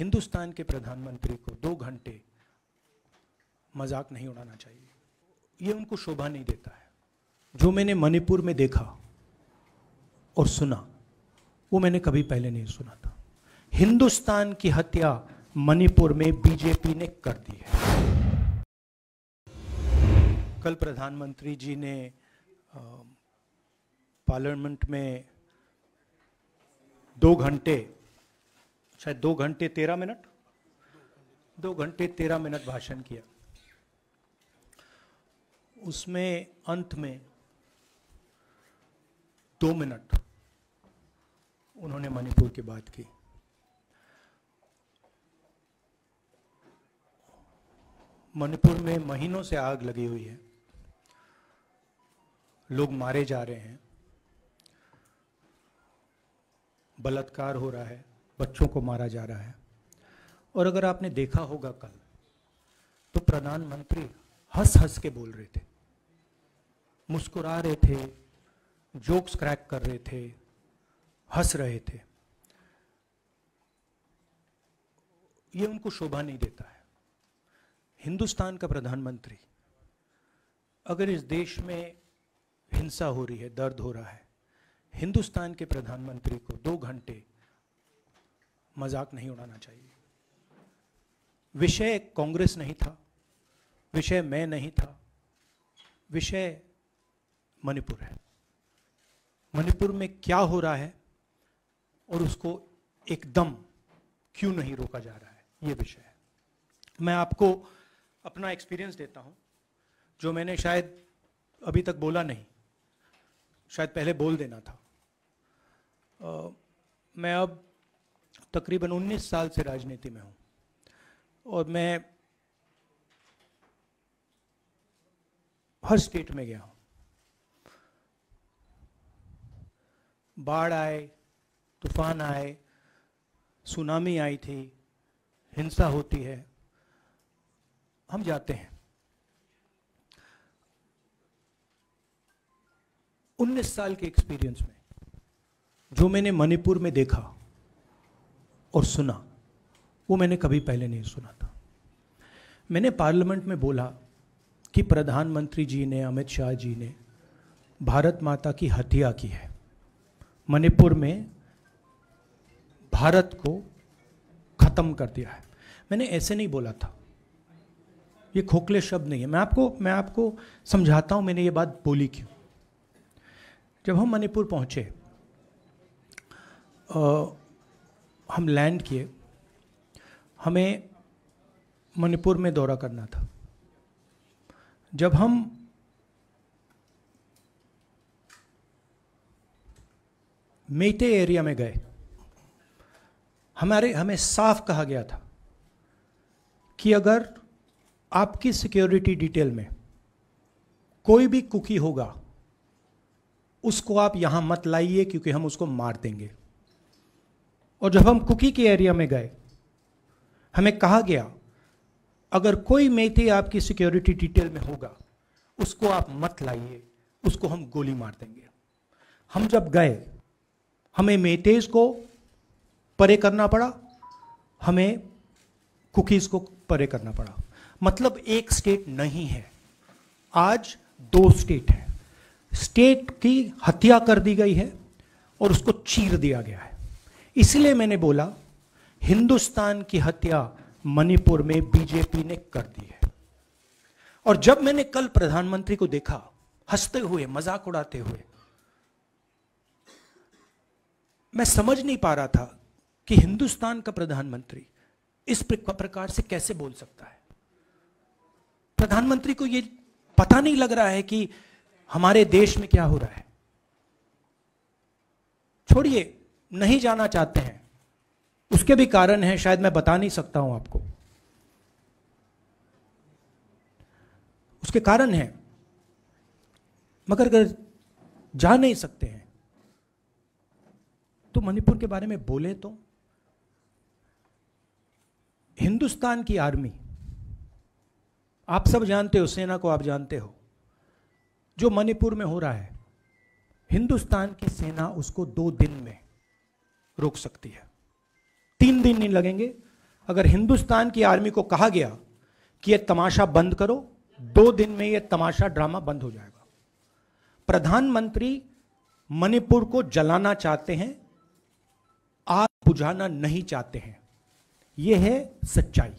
हिंदुस्तान के प्रधानमंत्री को दो घंटे मज़ाक नहीं उड़ाना चाहिए। ये उनको शोभा नहीं देता है। जो मैंने मणिपुर में देखा और सुना, वो मैंने कभी पहले नहीं सुना था। हिंदुस्तान की हत्या मणिपुर में बीजेपी ने कर दी है। कल प्रधानमंत्री जी ने पार्लियामेंट में दो घंटे शायद दो घंटे तेरह मिनट? दो घंटे तेरह मिनट भाषण किया। उसमें अंत में दो मिनट उन्होंने मणिपुर की बात की। मणिपुर में महीनों से आग लगी हुई है। लोग मारे जा रहे हैं। बलात्कार हो रहा है। बच्चों को मारा जा रहा है। और अगर आपने देखा होगा कल तो प्रधानमंत्री हंस हंस के बोल रहे थे। मुस्कुरा रहे थे, जोक्स क्रैक कर रहे थे, हंस रहे थे। ये उनको शोभा नहीं देता है। हिंदुस्तान का प्रधानमंत्री, अगर इस देश में हिंसा हो रही है, दर्द हो रहा है, हिंदुस्तान के प्रधानमंत्री को दो घंटे मज़ाक नहीं उड़ाना चाहिए। विषय कांग्रेस नहीं था विषय मैं नहीं था विषय मणिपुर है। मणिपुर में क्या हो रहा है और उसको एकदम क्यों नहीं रोका जा रहा है ये विषय है। मैं आपको अपना एक्सपीरियंस देता हूँ जो मैंने शायद अभी तक बोला नहीं शायद पहले बोल देना था। आ, मैं अब तकरीबन 19 साल से राजनीति में हूँ। और मैं हर स्टेट में गया हूँ। बाढ़ आए, तूफ़ान आए, सुनामी आई थी, हिंसा होती है, हम जाते हैं। 19 साल के एक्सपीरियंस में, जो मैंने मणिपुर में देखा और सुना, वो मैंने कभी पहले नहीं सुना था। मैंने पार्लियामेंट में बोला कि प्रधानमंत्री जी ने, अमित शाह जी ने भारत माता की हत्या की है। मणिपुर में भारत को खत्म कर दिया है। मैंने ऐसे नहीं बोला था। ये खोखले शब्द नहीं है। मैं आपको मैं आपको समझाता हूँ, मैंने ये बात बोली क्यों? जब हम मणिपुर पहुँचे हम लैंड किए, हमें मणिपुर में दौरा करना था। जब हम मेटे एरिया में गए, हमारे, हमें साफ़ कहा गया था कि अगर आपकी सिक्योरिटी डिटेल में कोई भी कुकी होगा, उसको आप यहाँ मत लाइए क्योंकि हम उसको मार देंगे। और जब हम कुकी के एरिया में गए, हमें कहा गया, अगर कोई मेथी आपकी सिक्योरिटी डिटेल में होगा, उसको आप मत लाइए, उसको हम गोली मार देंगे। हम जब गए, हमें मेथेज को परे करना पड़ा, हमें कुकीज को परे करना पड़ा। मतलब एक स्टेट नहीं है, आज दो स्टेट है। स्टेट की हत्या कर दी गई है और उसको चीर दिया गया है। इसलिए मैंने बोला, हिंदुस्तान की हत्या मणिपुर में बीजेपी ने कर दी है। और जब मैंने कल प्रधानमंत्री को देखा, हँसते हुए, मज़ाक उड़ाते हुए, मैं समझ नहीं पा रहा था कि हिंदुस्तान का प्रधानमंत्री इस प्रकार से कैसे बोल सकता है। प्रधानमंत्री को यह पता नहीं लग रहा है कि हमारे देश में क्या हो रहा है। छोड़िए नहीं जाना चाहते हैं। उसके भी कारण है, शायद मैं बता नहीं सकता हूँ आपको। उसके कारण है, मगर अगर जा नहीं सकते हैं तो मणिपुर के बारे में बोले तो। हिंदुस्तान की आर्मी, आप सब जानते हो, सेना को आप जानते हो, जो मणिपुर में हो रहा है, हिंदुस्तान की सेना उसको दो दिन में रोक सकती है। तीन दिन नहीं लगेंगे। अगर हिंदुस्तान की आर्मी को कहा गया कि यह तमाशा बंद करो, दो दिन में यह तमाशा ड्रामा बंद हो जाएगा। प्रधानमंत्री मणिपुर को जलाना चाहते हैं आग बुझाना नहीं चाहते हैं। यह है सच्चाई।